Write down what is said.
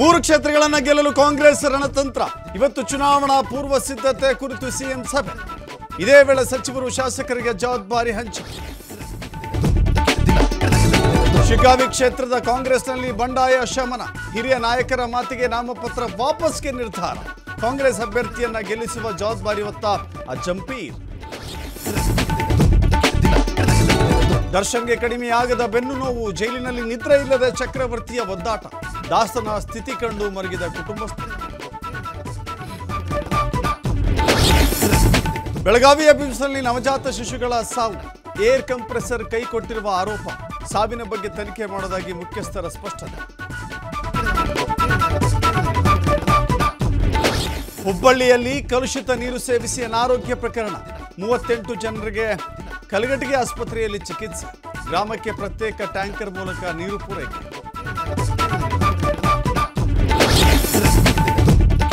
ಮೂರು ಕ್ಷೇತ್ರಗಳನ್ನ ಗೆಲ್ಲಲು ಕಾಂಗ್ರೆಸ್ ರಣತಂತ್ರ. ಇವತ್ತು ಚುನಾವಣಾ ಪೂರ್ವ ಸಿದ್ಧತೆ ಕುರಿತು ಸಿಎಂ ಸಭೆ. ಇದೇ ವೇಳೆ ಸಚಿವರು ಶಾಸಕರಿಗೆ ಜವಾಬ್ದಾರಿ ಹಂಚಿಕೆ ಶಿಗ್ಗಾವಿ ಕ್ಷೇತ್ರದ ಕಾಂಗ್ರೆಸ್ನಲ್ಲಿ ಬಂಡಾಯ ಶಮನ. ಹಿರಿಯ ನಾಯಕರ ಮಾತಿಗೆ ನಾಮಪತ್ರ ವಾಪಸ್ಗೆ ನಿರ್ಧಾರ. ಕಾಂಗ್ರೆಸ್ ಅಭ್ಯರ್ಥಿಯನ್ನ ಗೆಲ್ಲಿಸುವ ಜವಾಬ್ದಾರಿ ಹೊತ್ತ ಅಜಂಪೀರ್ ದರ್ಶನ್ಗೆ ಕಡಿಮೆಯಾಗದ ಬೆನ್ನು ನೋವು, ಜೈಲಿನಲ್ಲಿ ನಿದ್ರೆ ಇಲ್ಲದ ಚಕ್ರವರ್ತಿಯ ಒದ್ದಾಟ. ದಾಸನ ಸ್ಥಿತಿ ಕಂಡು ಮರಗಿದ ಕುಟುಂಬಸ್ಥರು. ಬೆಳಗಾವಿಯ ಬಿಮ್ಸ್ನಲ್ಲಿ ನವಜಾತ ಶಿಶುಗಳ ಸಾವು. ಏರ್ ಕಂಪ್ರೆಸರ್ ಕೈ ಕೊಟ್ಟಿರುವ ಆರೋಪ. ಸಾವಿನ ಬಗ್ಗೆ ತನಿಖೆ ಮಾಡೋದಾಗಿ ಮುಖ್ಯಸ್ಥರ ಸ್ಪಷ್ಟನೆ. ಹುಬ್ಬಳ್ಳಿಯಲ್ಲಿ ಕಲುಷಿತ ನೀರು ಸೇವಿಸಿ ಅನಾರೋಗ್ಯ ಪ್ರಕರಣ. ಮೂವತ್ತೆಂಟು ಜನರಿಗೆ ಕಲಗಟಿಗೆ ಆಸ್ಪತ್ರೆಯಲ್ಲಿ ಚಿಕಿತ್ಸೆ. ಗ್ರಾಮಕ್ಕೆ ಪ್ರತ್ಯೇಕ ಟ್ಯಾಂಕರ್ ಮೂಲಕ ನೀರು ಪೂರೈಕೆ.